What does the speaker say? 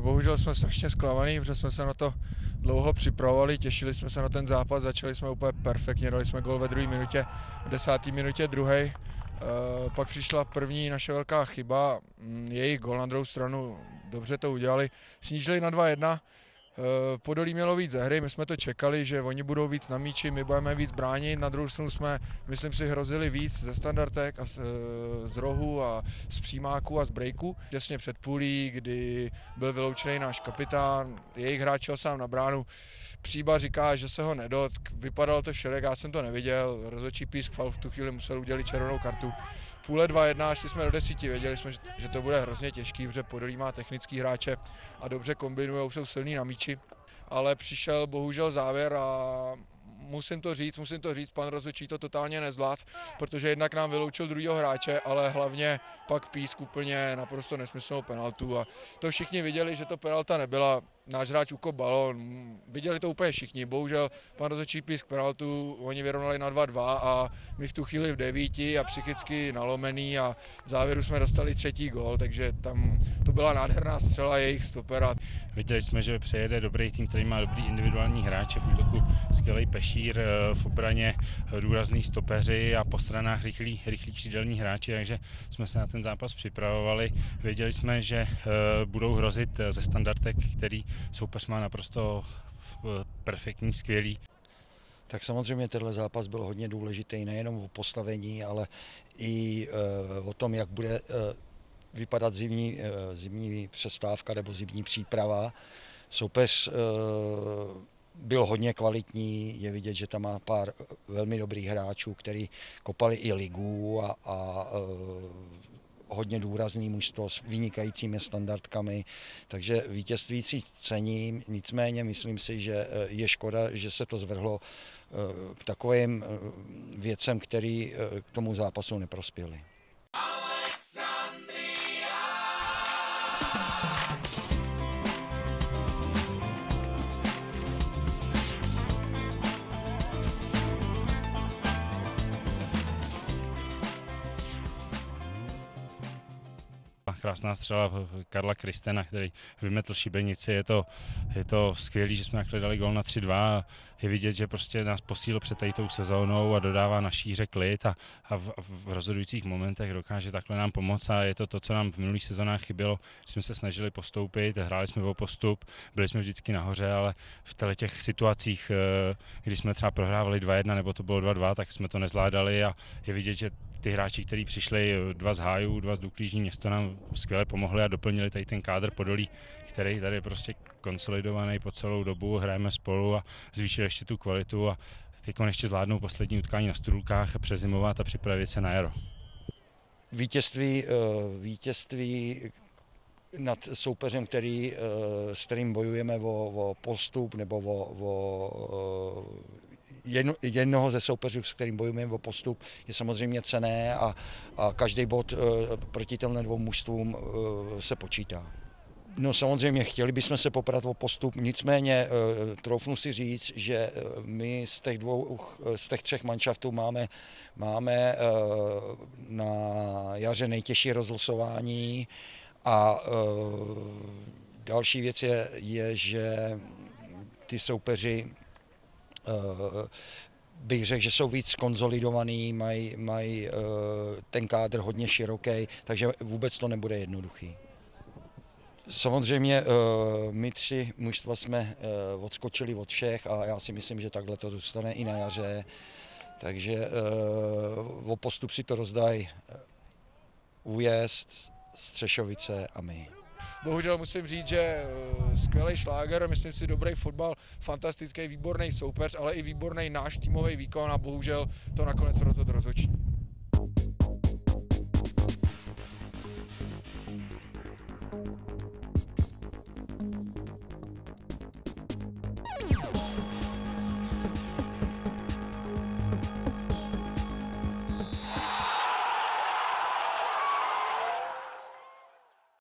bohužel jsme strašně zklamaný, protože jsme se na to dlouho připravovali, těšili jsme se na ten zápas, začali jsme úplně perfektně, dali jsme gol ve druhé minutě, v desáté minutě druhý. Pak přišla první naše velká chyba, mm, jejich gol na druhou stranu, dobře to udělali, snížili na 2-1, Eh, Podolí mělo víc hry, my jsme to čekali, že oni budou víc na míči, my budeme víc bránit, na druhou stranu jsme, myslím si, hrozili víc ze standardek a z, eh, z rohu a z přímáku a z breaku. Těsně před půlí, kdy byl vyloučený náš kapitán, jejich hráč sám na bránu, Příba říká, že se ho nedotk, vypadalo to všelijak, já jsem to neviděl, rozhodčí písk fal v tu chvíli musel udělit červenou kartu. Půle 2-1, šli jsme do desíti, věděli jsme, že to bude hrozně těžký, protože Podolí má technický hráče a dobře kombinují, jsou silní na míči, ale přišel bohužel závěr a musím to říct, musím to říct, pan rozhodčí to totálně nezvlád, protože jednak nám vyloučil druhého hráče, ale hlavně pak písk úplně naprosto nesmyslnou penaltu a to všichni viděli, že to penalta nebyla, náš hráč ukop balon, viděli to úplně všichni, bohužel pan rozhodčí písk penaltu, oni vyrovnali na 2-2 a my v tu chvíli v devíti a psychicky nalomený a v závěru jsme dostali třetí gol, takže tam to byla nádherná střela jejich stopera. Viděli jsme, že přejede dobrý tým, který má dobrý individuální hráče, v útoku skvělý pešír, eh, v obraně důrazný stopeři a po stranách rychlí, rychlí křídelní hráči, takže jsme se na ten zápas připravovali. Věděli jsme, že eh, budou hrozit eh, ze standardek, který soupeř má naprosto perfektní, skvělý. Tak samozřejmě tenhle zápas byl hodně důležitý nejenom o postavení, ale i o tom, jak bude vypadat zimní, zimní přestávka nebo zimní příprava. Soupeř byl hodně kvalitní, je vidět, že tam má pár velmi dobrých hráčů, který kopali i ligu a, a hodně důrazný mužstvo s vynikajícími standardkami, takže vítězství si cením, nicméně myslím si, že je škoda, že se to zvrhlo k takovým věcem, který k tomu zápasu neprospěli. Krásná střela Karla Kristena, který vymetl šibenici. Je to, je to skvělé, že jsme takhle dali gol na 3-2. Je vidět, že prostě nás posílil před tou sezónou a dodává na šíře klid a, a v, v rozhodujících momentech dokáže takhle nám pomoct a je to to, co nám v minulých sezónách chybělo. Jsme se snažili postoupit, hráli jsme o postup, byli jsme vždycky nahoře, ale v těch situacích, eh, kdy jsme třeba prohrávali 2-1 nebo to bylo 2-2, tak jsme to nezvládali a je vidět, že ty hráči, kteří přišli, dva z hájů, dva z Duklížní město nám skvěle pomohli a doplnili tady ten kádr Podolí, který tady je prostě konsolidovaný po celou dobu, hrajeme spolu a zvýšili ještě tu kvalitu a teď ještě zvládnou poslední utkání na Strulkách, přezimovat a připravit se na jaro. Vítězství, eh, vítězství nad soupeřem, který, eh, s kterým bojujeme o, o postup nebo o, o jedno, jednoho ze soupeřů, s kterým bojujeme o postup, je samozřejmě cené a, a každý bod e, proti těmhle dvou mužstvům e, se počítá. No samozřejmě, chtěli bychom se poprat o postup, nicméně e, troufnu si říct, že my z těch, dvou, z těch třech manšaftů máme, máme na jaře nejtěžší rozlosování a další věc je, je že ty soupeři bych řekl, že jsou víc konzolidovaný, mají maj, eh, ten kádr hodně široký, takže vůbec to nebude jednoduchý. Samozřejmě eh, my tři mužstva jsme odskočili od všech a já si myslím, že takhle to zůstane i na jaře. Takže o postup si to rozdají Újezd, Střešovice a my. Bohužel musím říct, že eh, skvělý šláger, myslím si dobrý fotbal, fantastický, výborný soupeř, ale i výborný náš týmový výkon a bohužel to nakonec rozhodl rozhodčí.